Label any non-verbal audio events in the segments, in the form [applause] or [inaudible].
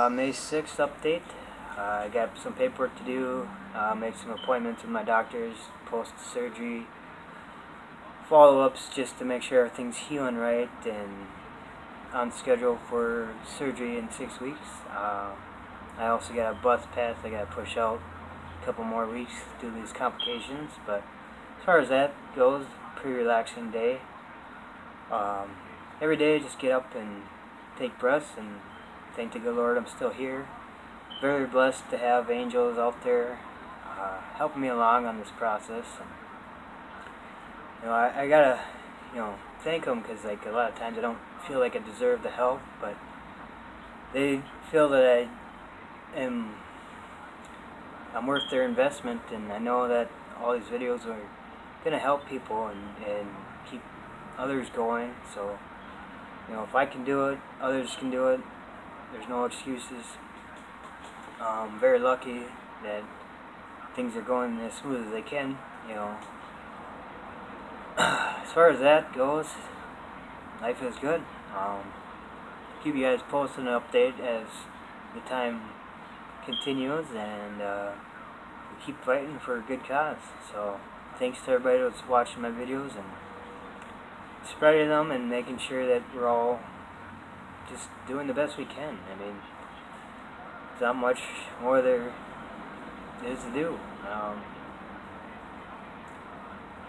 Uh, May 6th update. Uh, I got some paperwork to do, uh, make some appointments with my doctors, post surgery follow ups just to make sure everything's healing right and on schedule for surgery in six weeks. Uh, I also got a bus pass I got to push out a couple more weeks due to these complications, but as far as that goes, pretty relaxing day. Um, every day, just get up and take breaths and thank the good Lord I'm still here. Very blessed to have angels out there uh, helping me along on this process. And, you know, I, I gotta, you know, thank them because like a lot of times I don't feel like I deserve the help, but they feel that I am I'm worth their investment, and I know that all these videos are gonna help people and and keep others going. So, you know, if I can do it, others can do it. There's no excuses. Um, very lucky that things are going as smooth as they can. You know, [sighs] as far as that goes, life is good. Um, keep you guys posted and update as the time continues, and uh, we keep fighting for a good cause. So, thanks to everybody that's watching my videos and spreading them and making sure that we're all just doing the best we can. I mean, there's not much more there is to do. Um,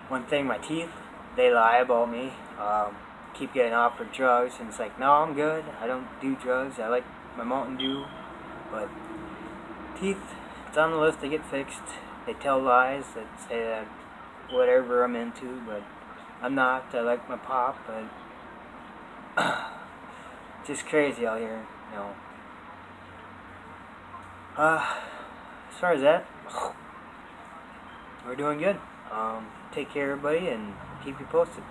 one thing, my teeth, they lie about me. Um, keep getting offered drugs, and it's like, no, I'm good. I don't do drugs. I like my Mountain Dew, but teeth, it's on the list. They get fixed. They tell lies that say that whatever I'm into, but I'm not. I like my pop, but [clears throat] just crazy out here, you know. Uh, as far as that, we're doing good. Um, take care, everybody, and keep you posted.